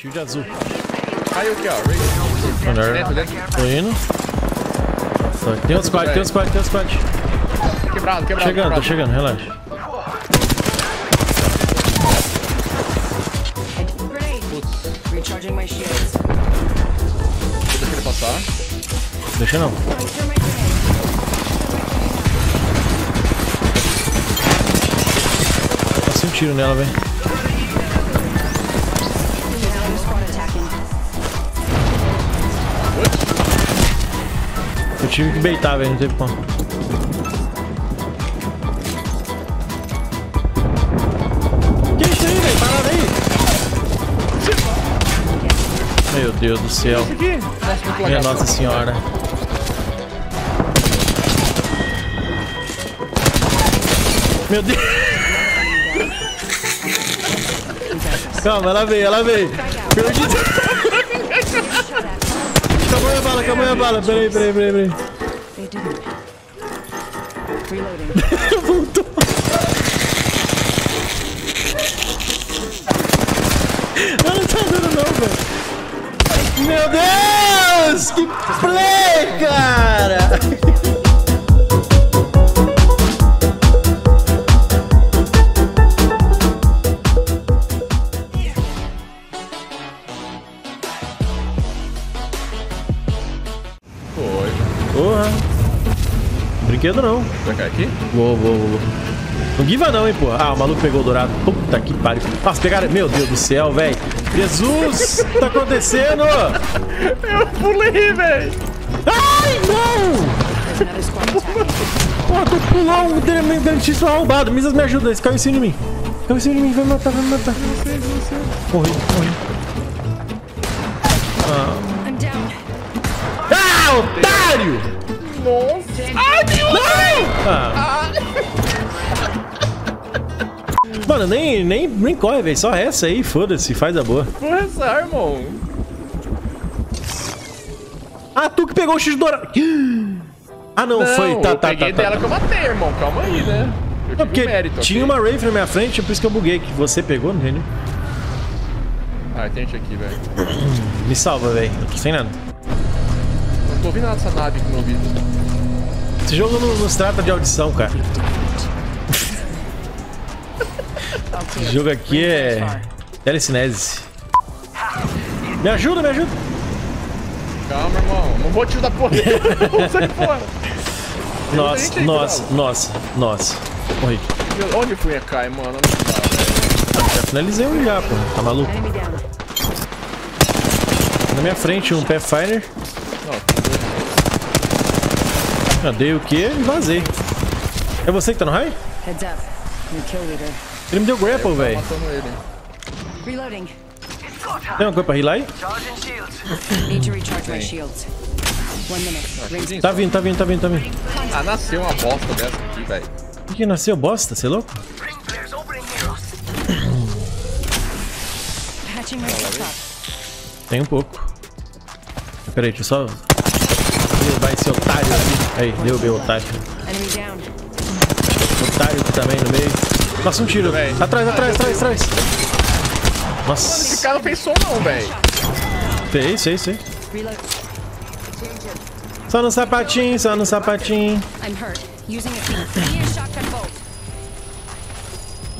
Shield azul. Caiu aqui, ó. Melhor. Dentro, dentro. Tô indo. Tem outro squad, tem outro squad, tem outro squad. Quebrado, quebrado. Chegando, tô quebrado. chegando, relaxa. Recharging my shields. deixa ele passar. Deixa não. Passei um tiro nela, velho. Eu tive que beitar, velho, não teve como. Que isso aí, velho? Parada aí. Meu Deus do céu. Minha. Nossa Senhora. Meu Deus. Calma, ela veio, ela veio. Perdi. Acabou a bala, acabou a bala. Peraí, peraí, peraí, peraí. Voltou. Ela não tá dando não, velho. Meu Deus! Que play, cara! Porra. Brinquedo não. Vai cair aqui? Vou, vou, vou. Não guiva não, hein, porra. Ah, o maluco pegou o dourado. Puta que pariu. Nossa, pegaram... Meu Deus do céu, velho. Jesus! Tá acontecendo? Eu pulei, velho. Ai, não! Porra, tô lá um den- dentista arrombado. Misas, me ajuda. Esse caiu em cima de mim. Caiu em cima de mim. Vai me matar, vai me matar. Morri, morri. Ah, otário! Nossa. Ai, meu Ah. Mano, nem, nem, nem corre, velho. Só essa aí, foda-se. Faz a boa. Porra, essa irmão. Ah, tu que pegou o X dourado. Ah, não, foi. Tá, eu tá, peguei tá, tá, dela tá. que eu matei, irmão. Calma aí, né? Eu Não, porque mérito tinha aqui. uma Wraith na minha frente, por isso que eu buguei. Que você pegou, não entendeu? Ah, tem gente aqui, velho. Me salva, velho. Eu tô sem nada. Não tô ouvindo nada dessa nave aqui no ouvido. Esse jogo não nos trata de audição, cara. Esse jogo aqui é. Telecinese. Me ajuda, me ajuda. Calma, irmão. Não vou te dar porra. Sai fora. Nossa, nossa, Bravo. nossa, nossa. Morri. Onde fui a cair, mano? Velho. Já finalizei um já, pô. Tá maluco? Na minha frente, um Pathfinder. Eu dei o quê e vazei. É você que tá no raio? Heads up. New kill leader. Ele me deu grapple, tá velho. Reloading. Tem uma coisa pra healar aí? Need to recharge my shields. One minute. Rings. Tá vindo, tá vindo, tá vindo, tá vindo. Ah, nasceu uma bosta dessa aqui, velho. O que nasceu bosta? Você é louco? Tem um pouco. Peraí, deixa eu só derrubar esse otário aqui. Aí, derrubei o otário. Otário aqui também no meio. Nossa, um tiro. Atrás, atrás, atrás, atrás. Esse Nossa. cara não fez som não, velho. Fez, fez, fez. Só no sapatinho, só no sapatinho.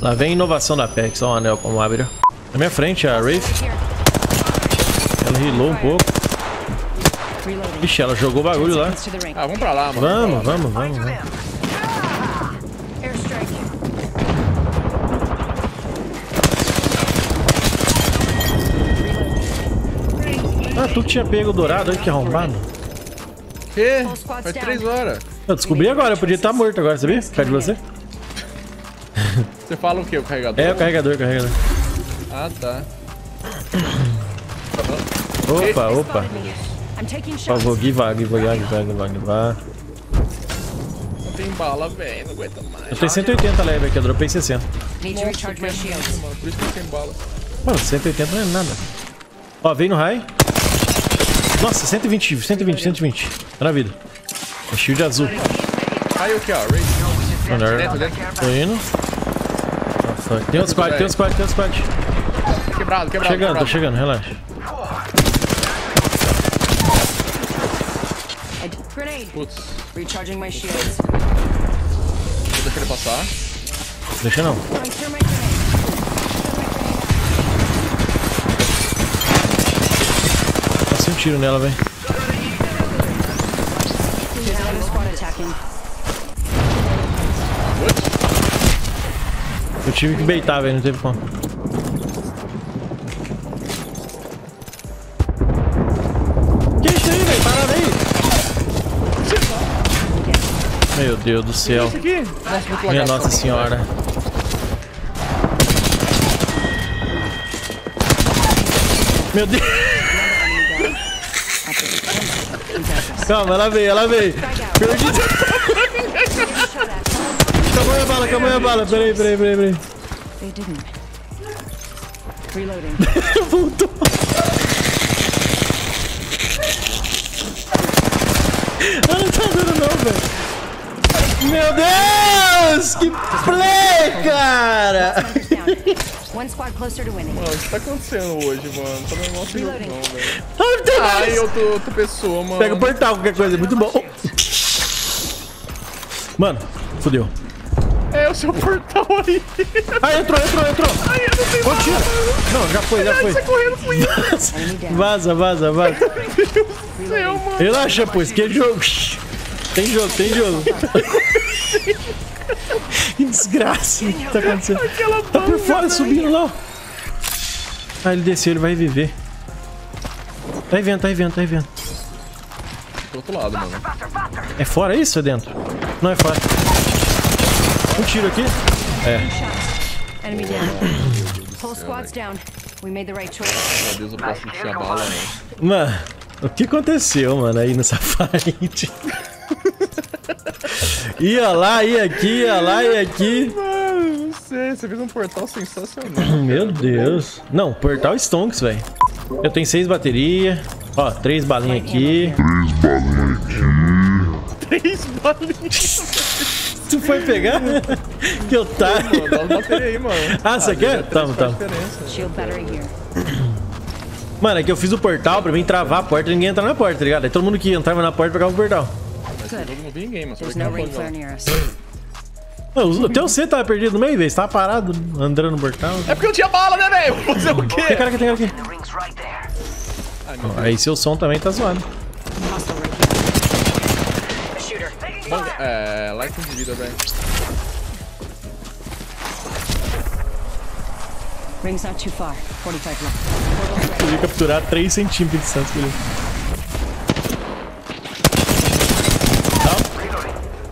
Lá vem inovação da Apex. Olha o anel como abre. Na minha frente, a. Here. Ela healou um pouco. Ixi, ela jogou bagulho lá. Ah, vamos pra lá, mano. Vamos, vamos, vamos, vamos. Airstrike. Ah, tu que tinha pego o dourado, olha que arrombado. Que? Faz três horas. Eu descobri agora, eu podia estar morto agora, sabia? Por de você? Você fala o quê? O carregador? É, o carregador, o carregador. Ah, tá. Opa, opa. Por favor, give, give, give, give, give, give. Não tem bala, velho. Não aguenta mais. Eu tenho 180 leve aqui, eu dropei 60. Need to recharge my shields. Mano, por isso que não tem bala. Mano, 180 não é nada. Ó, vem no high. Nossa, 120, 120, 120. Tá na vida. É shield azul. Caiu aqui, ó. Raid. Melhor. Dentro, dentro. Tô indo. Nossa, tem outro squad, tem outro squad, tem outro squad. Quebrado, Quebrado, quebrado. Chegando, tô quebrado. chegando, relaxa. Putz, Recharging my shields. vou deixar ele passar. Deixa não. Passei um tiro nela, velho. Eu tive que beitar, velho, não teve como. Meu Deus do céu. Minha. Nossa Senhora. Meu Deus. Calma, ela veio, ela veio. Perdi. Calma aí a bala, calma aí a bala. Peraí, peraí, peraí, peraí. Voltou. Ela não tá dando não, velho. Meu Deus! Que play, cara! One squad closer to winning. Mano, o que tá acontecendo hoje, mano? Tá normal esse jogo não, velho. Ah, Ai, mais. outra, outra pessoa, mano. Pega o portal, qualquer coisa, é muito bom. Mano, fodeu. É o seu portal aí. Ah, entrou, entrou, entrou. Ai, eu não tenho Ô, tira. Não, já foi, já foi. Correndo com isso. Vaza, vaza, vaza. Céu, mano. Relaxa, pois, que jogo. Tem jogo, tem jogo. Que desgraça o que tá acontecendo. Tá por fora, subindo lá. ó. Ah, ele desceu, ele vai viver. Tá vendo, tá vendo, tá vendo. Do outro lado, mano. É fora isso ou é dentro? Não é fora. Um tiro aqui. Enemy down. Whole squad's down. We made the right choice. Meu Deus, eu posso encher a bala, mano. Mano, o que aconteceu, mano, aí nessa fight? Ia lá, ia aqui, ia lá, ia aqui. Mano, não sei. Você fez um portal sensacional. Meu Deus. Não, portal Stonks, velho. Eu tenho seis baterias. Ó, três balinhas aqui. Três balinhas. Tu foi pegar? que otário. Mano, dá uma bateria aí, mano. Ah, você quer? Tamo, tamo. diferença. Shield battery here. Mano, é que eu fiz o portal pra mim travar a porta e ninguém entrar na porta, tá ligado? Aí todo mundo que entrava na porta pegava o portal. Eu não vi ninguém, mas There's que no não ring flare near us. Não, Até você tava perdido no meio, velho. Você tava parado, andando no portal. É porque eu tinha bala, né, velho? Vou Fazer o quê? Tem cara aqui, tem cara aqui. Aí seu som também tá zoado. Bom, É, life de vida, velho. Ring's not too far. 45 left. Portal's ready. Eu ia capturar 3 centímetros de distância dele.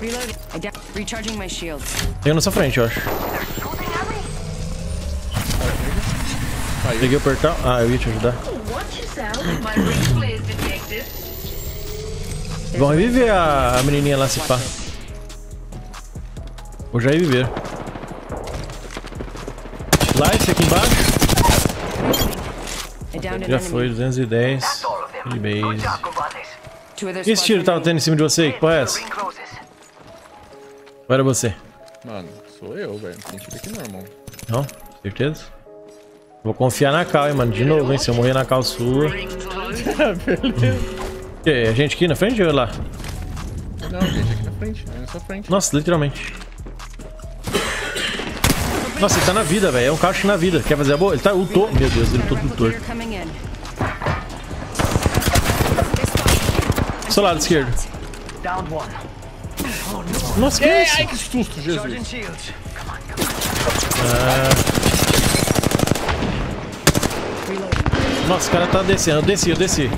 Reloading. I down. Recharging my shields. Tem um na sua frente, eu acho. Peguei o portal. Ah, eu ia te ajudar. Vão reviver a, a menininha lá, se pá. Vou já reviver. Life aqui embaixo. Já foi, 210. De base. E esse tiro tava tendo em cima de você? Que porra é essa? Ou era você? Mano, sou eu, velho. Tem tiro aqui não, irmão. Não? Certeza? Vou confiar na Cal, hein, mano. De novo, hein? Se eu morrer na Cal sua. Que, a gente aqui na frente ou lá? Não, gente, aqui na frente. Aí na sua frente. Nossa, literalmente. Nossa, ele tá na vida, velho. É um cacho na vida. Quer fazer a boa? Ele tá ultou. Meu Deus, ele torto. Coming in. Do seu lado esquerdo. Nossa, que Ai, isso? ai, que susto, Jesus. Reloading. Nossa, o cara tá descendo. Eu desci, eu desci.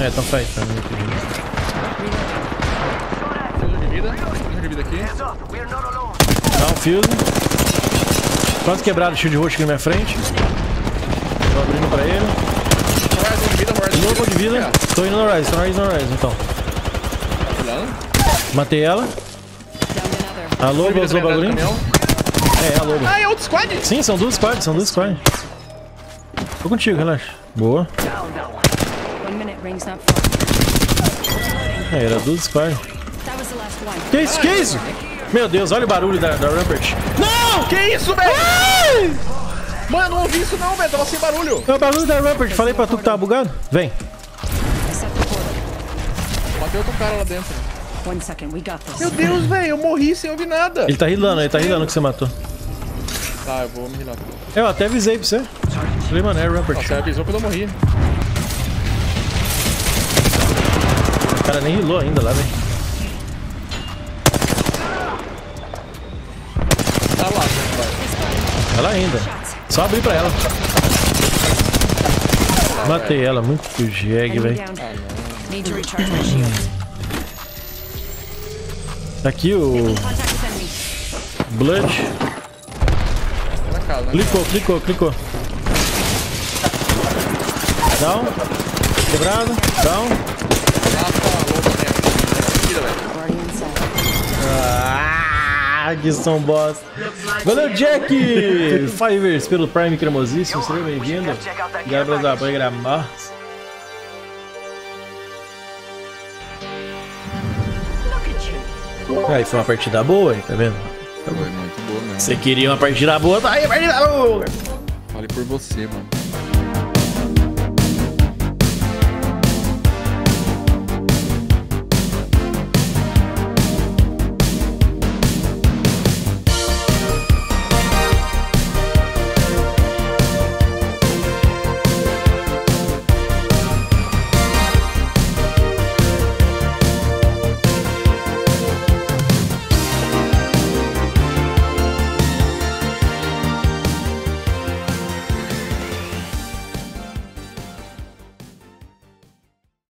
É, então faz. Tá muito de vida. De vida aqui. Dá um fuse. Quase quebrado o shield roxo aqui na minha frente. Tô abrindo pra ele. Horizon de vida, Horizon Novo de vida. É, Tô indo no Rise, tô no Rise, no Rise, então. tá pulando. Matei ela. A loba usou o bagulhinho. Caminhão. É, a loba. Ah, é outro squad? Sim, são duas squads, são duas squads. Tô contigo, relaxa. Boa. É, era duas squads. Que isso, que isso? Meu Deus, olha o barulho da, da Rampart. Não! Não! Que isso, velho? Mano, não ouvi isso não, velho. Tava sem barulho. É o bagulho da Rampart. Falei pra tu que tava bugado? Vem. Matei outro cara lá dentro. One second, we got this. Meu Deus, velho. Eu morri sem ouvir nada. Ele tá rilando, ele tá rilando que você matou. Tá, eu vou me rilar. Eu até avisei pra você. Falei, mano, é Rampart. Você avisou quando eu morri. O cara nem rilou ainda lá, velho. Tá lá, vai. Ela ainda. Só abrir pra ela. Matei ela, muito jegue, velho. down. Need to recharge my shields. Tá aqui o. Blood. Tá né? Clicou, clicou, clicou. Down. Quebrado. Down. Guardian set. Ah, que som bosta. Valeu, Jack! Fivers pelo Prime Cremosíssimo, seja bem-vindo. Obrigado pelos gramar. Aí foi uma partida boa, aí, tá vendo? Foi muito boa mesmo. Você queria uma partida boa, tá aí partida boa! Fale por você, mano.